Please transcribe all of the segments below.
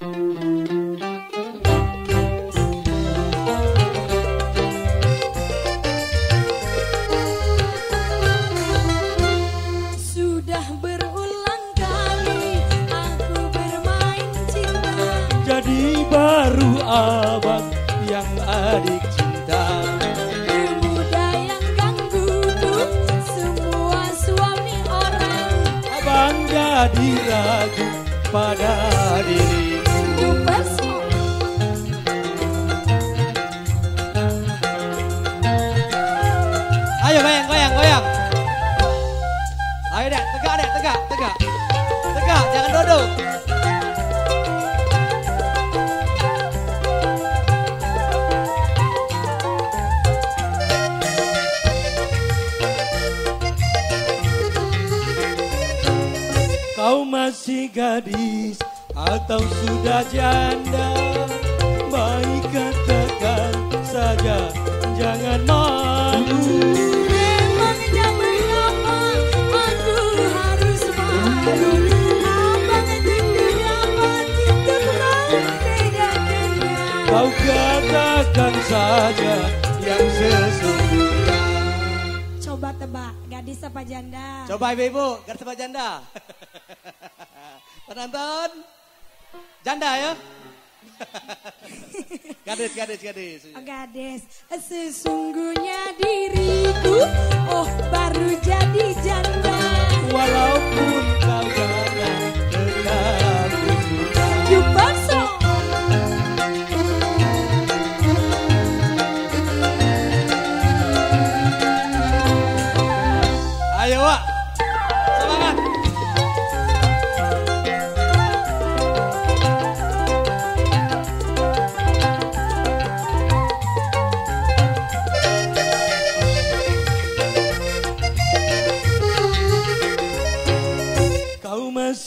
Sudah berulang kali aku bermain cinta. Jadi baru abang yang adik cinta. Pemuda yang gangguku Semua suami orang. Abang jadi ragu pada dirimu Ayo goyang, goyang, goyang. Ayo dek, tegak dek, tegak, tegak. Tegak, jangan duduk. Kau masih gadis atau sudah janda? Baik katakan saja jangan malu Kau katakan saja yang sesungguhnya Coba tebak, gadis apa janda? Coba ibu-ibu, garis apa janda? Penonton Janda ya? gadis, gadis, gadis Oh gadis, sesungguhnya diriku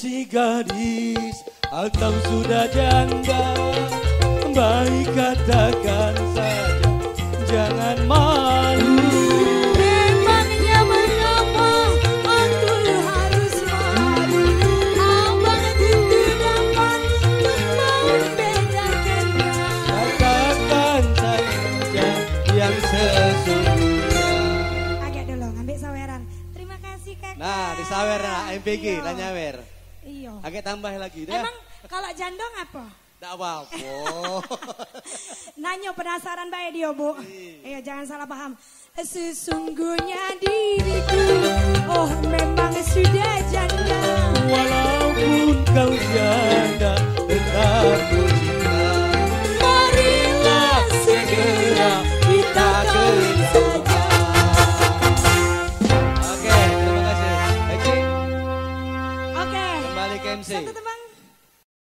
Masih gadis atau sudah janda. Baik katakan saja Jangan malu. Memangnya mengapa aku harus malu? Abang tidak dapat membedakannya Katakan saja yang sesungguhnya. Agak dulu, ngambil saweran. Terima kasih kakak. Nah disawer nah MPG Iya. lah nyawer Iya. Agak tambah lagi dah Emang kalau jandong apa? Tak apa-apa. Nanyo penasaran baik dia bu. Iya. Ayo jangan salah paham. Sesungguhnya diriku Oh memang sudah janda